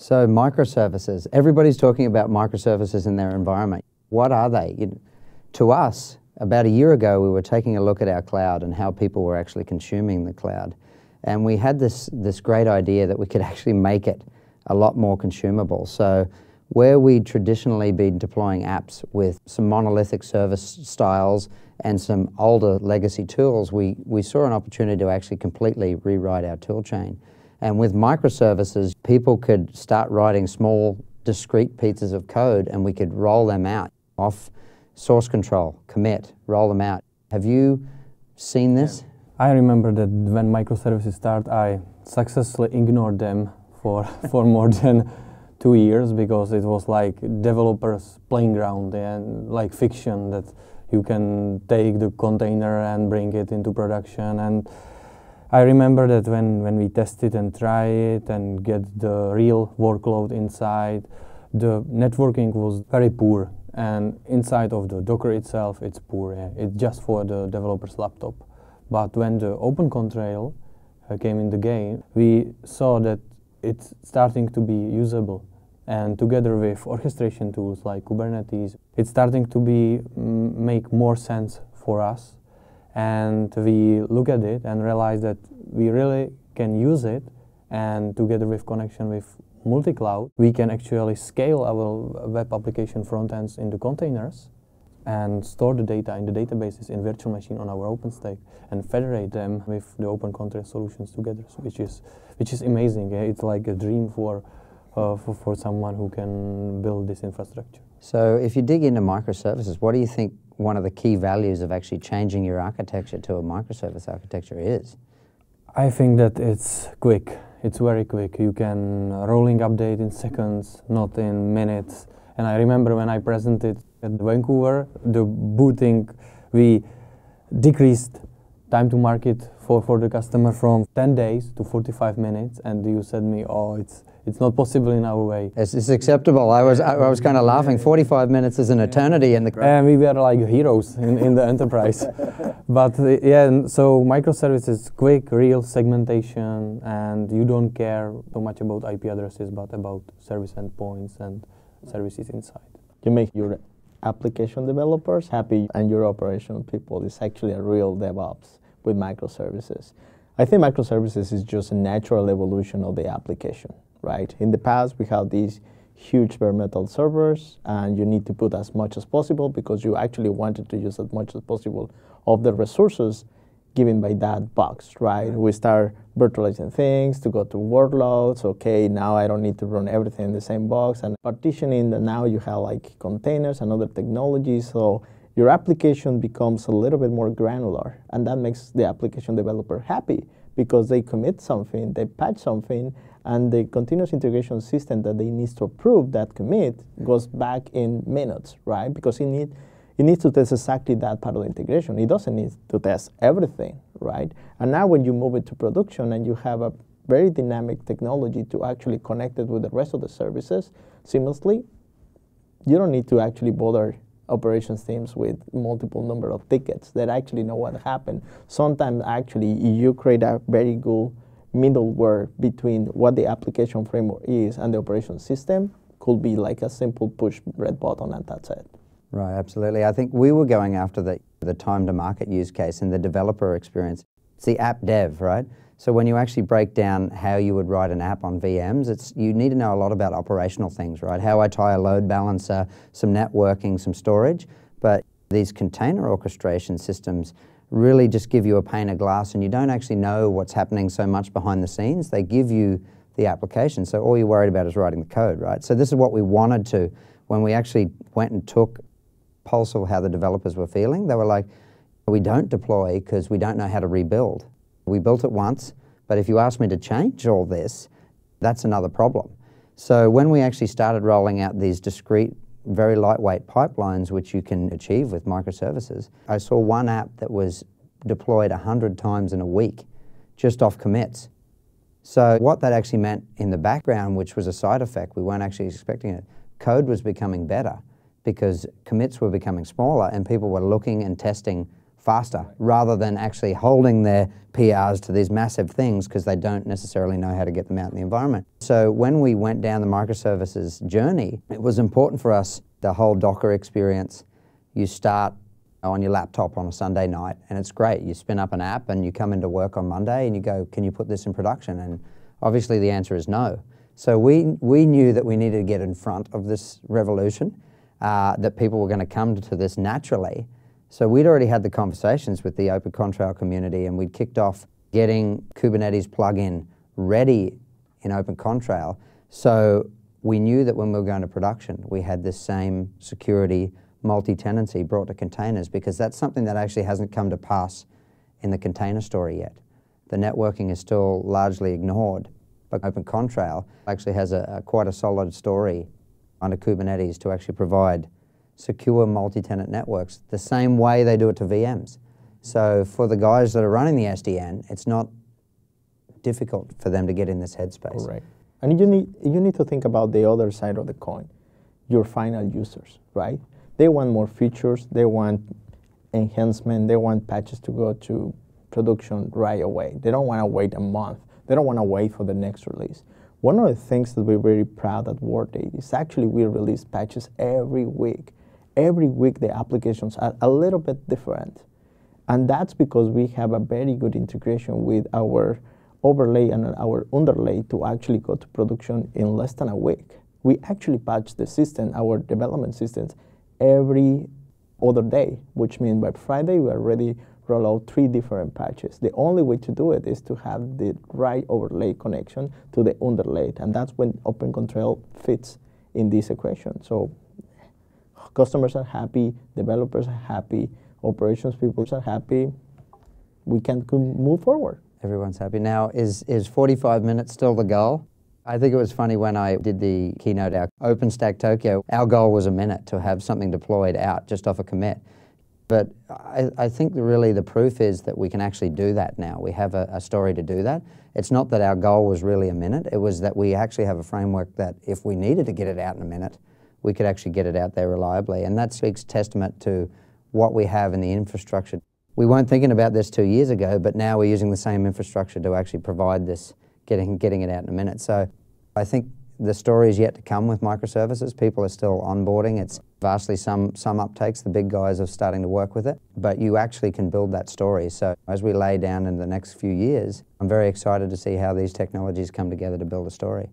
So microservices, everybody's talking about microservices in their environment. What are they? You to us, about a year ago, we were taking a look at our cloud and how people were actually consuming the cloud. And we had this, this great idea that we could actually make it a lot more consumable. So where we'd traditionally been deploying apps with some monolithic service styles and some older legacy tools, we, we saw an opportunity to actually completely rewrite our tool chain. And with microservices, people could start writing small, discrete pieces of code and we could roll them out off source control, commit, roll them out. Have you seen this? I remember that when microservices start, I successfully ignored them for, for more than two years because it was like developers playing ground and like fiction that you can take the container and bring it into production and I remember that when, when we tested and try it and get the real workload inside, the networking was very poor. And inside of the Docker itself, it's poor. Yeah. It's just for the developer's laptop. But when the Open Contrail uh, came in the game, we saw that it's starting to be usable. And together with orchestration tools like Kubernetes, it's starting to be make more sense for us and we look at it and realize that we really can use it and together with connection with multi-cloud we can actually scale our web application front ends into containers and store the data in the databases in virtual machine on our OpenStack and federate them with the Open Contrail solutions together, which is which is amazing. It's like a dream for, uh, for for someone who can build this infrastructure. So, if you dig into microservices, what do you think one of the key values of actually changing your architecture to a microservice architecture is? I think that it's quick. It's very quick. You can rolling update in seconds, not in minutes. And I remember when I presented at Vancouver, the booting, we decreased time to market for, for the customer from 10 days to 45 minutes. And you said me, oh, it's it's not possible in our way. It's, it's acceptable. I was I, I was kind of laughing. Forty-five minutes is an eternity in the. And we were like heroes in, in the enterprise, but uh, yeah. So microservices, quick, real segmentation, and you don't care so much about IP addresses, but about service endpoints and services inside. You make your application developers happy, and your operational people is actually a real DevOps with microservices. I think microservices is just a natural evolution of the application right? In the past, we had these huge bare metal servers, and you need to put as much as possible because you actually wanted to use as much as possible of the resources given by that box, right? right? We start virtualizing things to go to workloads. Okay, now I don't need to run everything in the same box and partitioning. Now you have like containers and other technologies. So your application becomes a little bit more granular, and that makes the application developer happy because they commit something, they patch something, and the continuous integration system that they need to approve that commit goes back in minutes, right? Because it, need, it needs to test exactly that part of the integration. It doesn't need to test everything, right? And now when you move it to production and you have a very dynamic technology to actually connect it with the rest of the services seamlessly, you don't need to actually bother operations teams with multiple number of tickets that actually know what happened. Sometimes actually you create a very good middleware between what the application framework is and the operation system could be like a simple push red button and that's it. Right, absolutely. I think we were going after the, the time to market use case and the developer experience. It's the app dev, right? So when you actually break down how you would write an app on VMs, it's, you need to know a lot about operational things, right? How I tie a load balancer, some networking, some storage. But these container orchestration systems really just give you a pane of glass and you don't actually know what's happening so much behind the scenes. They give you the application, so all you're worried about is writing the code, right? So this is what we wanted to, when we actually went and took pulse of how the developers were feeling, they were like, we don't deploy because we don't know how to rebuild. We built it once, but if you ask me to change all this, that's another problem. So when we actually started rolling out these discrete very lightweight pipelines which you can achieve with microservices. I saw one app that was deployed 100 times in a week just off commits. So what that actually meant in the background, which was a side effect, we weren't actually expecting it, code was becoming better because commits were becoming smaller and people were looking and testing faster rather than actually holding their PRs to these massive things because they don't necessarily know how to get them out in the environment. So when we went down the microservices journey, it was important for us the whole Docker experience. You start on your laptop on a Sunday night and it's great. You spin up an app and you come into work on Monday and you go, can you put this in production? And obviously the answer is no. So we, we knew that we needed to get in front of this revolution, uh, that people were going to come to this naturally. So we'd already had the conversations with the Open Contrail community and we'd kicked off getting Kubernetes plugin ready in Open Contrail. So we knew that when we were going to production, we had this same security multi-tenancy brought to containers because that's something that actually hasn't come to pass in the container story yet. The networking is still largely ignored, but Open Contrail actually has a, a quite a solid story under Kubernetes to actually provide secure multi-tenant networks the same way they do it to VMs. So for the guys that are running the SDN, it's not difficult for them to get in this headspace. Correct. And you need, you need to think about the other side of the coin, your final users, right? They want more features, they want enhancement, they want patches to go to production right away. They don't want to wait a month. They don't want to wait for the next release. One of the things that we're very proud at Workday is actually we release patches every week. Every week the applications are a little bit different. And that's because we have a very good integration with our overlay and our underlay to actually go to production in less than a week. We actually patch the system, our development systems, every other day, which means by Friday we already roll out three different patches. The only way to do it is to have the right overlay connection to the underlay, and that's when Open Contrail fits in this equation. So customers are happy, developers are happy, operations people are happy. We can move forward. Everyone's happy. Now, is, is 45 minutes still the goal? I think it was funny when I did the keynote at OpenStack Tokyo, our goal was a minute to have something deployed out just off a commit. But I, I think really the proof is that we can actually do that now. We have a, a, story to do that. It's not that our goal was really a minute, it was that we actually have a framework that if we needed to get it out in a minute, we could actually get it out there reliably. And that speaks testament to what we have in the infrastructure. We weren't thinking about this two years ago, but now we're using the same infrastructure to actually provide this, getting, getting it out in a minute. So I think the story is yet to come with microservices. People are still onboarding. It's vastly some, some uptakes. The big guys are starting to work with it. But you actually can build that story. So as we lay down in the next few years, I'm very excited to see how these technologies come together to build a story.